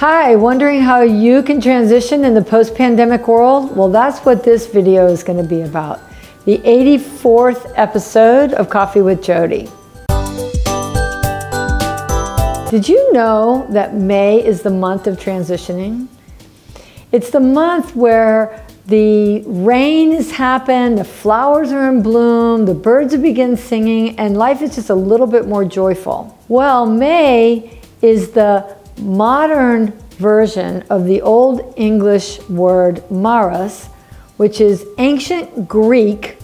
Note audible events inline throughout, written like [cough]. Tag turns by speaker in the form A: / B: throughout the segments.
A: Hi, wondering how you can transition in the post-pandemic world? Well, that's what this video is going to be about. The 84th episode of Coffee with Jody. Did you know that May is the month of transitioning? It's the month where the rain has happened, the flowers are in bloom, the birds have begun singing, and life is just a little bit more joyful. Well, May is the modern version of the Old English word maros, which is ancient Greek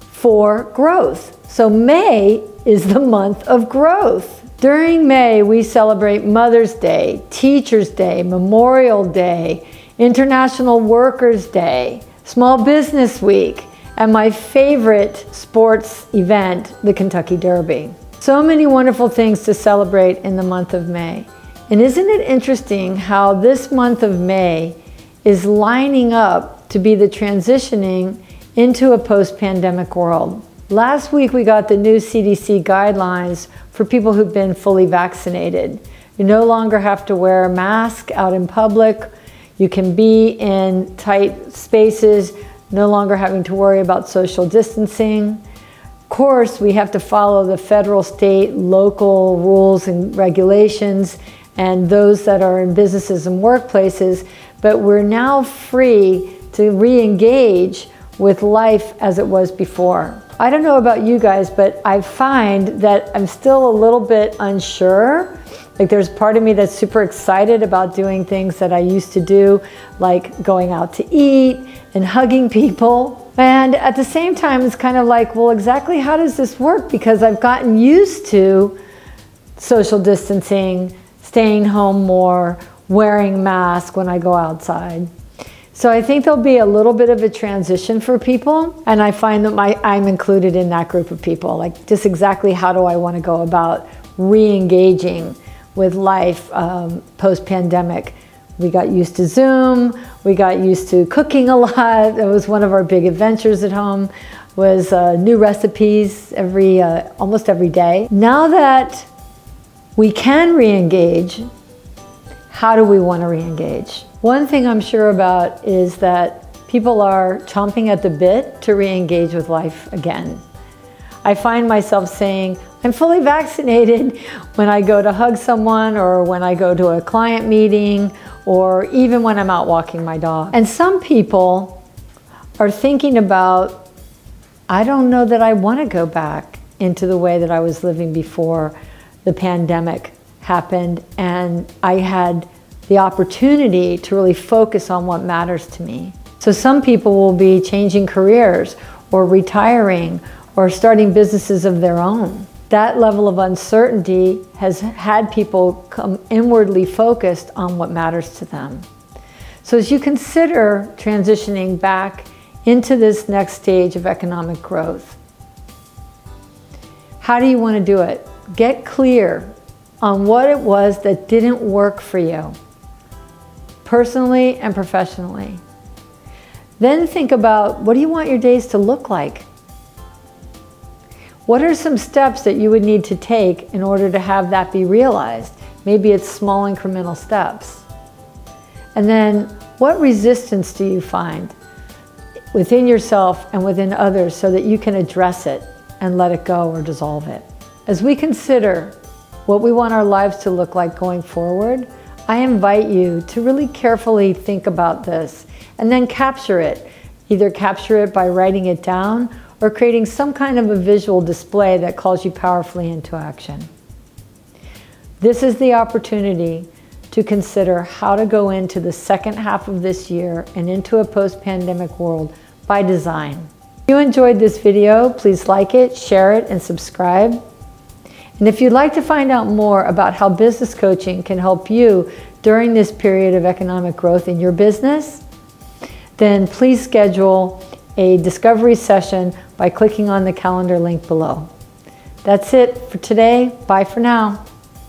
A: for growth. So May is the month of growth. During May, we celebrate Mother's Day, Teacher's Day, Memorial Day, International Workers' Day, Small Business Week, and my favorite sports event, the Kentucky Derby. So many wonderful things to celebrate in the month of May. And isn't it interesting how this month of May is lining up to be the transitioning into a post-pandemic world? Last week we got the new CDC guidelines for people who've been fully vaccinated. You no longer have to wear a mask out in public. You can be in tight spaces, no longer having to worry about social distancing. Of course, we have to follow the federal, state, local rules and regulations and those that are in businesses and workplaces, but we're now free to re-engage with life as it was before. I don't know about you guys, but I find that I'm still a little bit unsure. Like there's part of me that's super excited about doing things that I used to do, like going out to eat and hugging people. And at the same time, it's kind of like, well, exactly how does this work? Because I've gotten used to social distancing, staying home more, wearing masks when I go outside. So I think there'll be a little bit of a transition for people. And I find that my, I'm included in that group of people. Like just exactly how do I want to go about re-engaging with life um, post-pandemic. We got used to Zoom. We got used to cooking a [laughs] lot. It was one of our big adventures at home was uh, new recipes every, uh, almost every day. Now that we can re-engage. How do we want to re-engage? One thing I'm sure about is that people are chomping at the bit to re-engage with life again. I find myself saying, I'm fully [laughs] vaccinated when I go to hug someone or when I go to a client meeting or even when I'm out walking my dog. And some people are thinking about, I don't know that I want to go back into the way that I was living before the pandemic happened and I had the opportunity to really focus on what matters to me. So some people will be changing careers or retiring or starting businesses of their own. That level of uncertainty has had people come inwardly focused on what matters to them. So as you consider transitioning back into this next stage of economic growth, how do you want to do it? Get clear on what it was that didn't work for you, personally and professionally. Then think about what do you want your days to look like? What are some steps that you would need to take in order to have that be realized? Maybe it's small incremental steps. And then what resistance do you find within yourself and within others so that you can address it and let it go or dissolve it? As we consider what we want our lives to look like going forward, I invite you to really carefully think about this and then capture it. Either capture it by writing it down or creating some kind of a visual display that calls you powerfully into action. This is the opportunity to consider how to go into the second half of this year and into a post-pandemic world by design. If you enjoyed this video, please like it, share it, and subscribe. And if you'd like to find out more about how business coaching can help you during this period of economic growth in your business, then please schedule a discovery session by clicking on the calendar link below. That's it for today. Bye for now.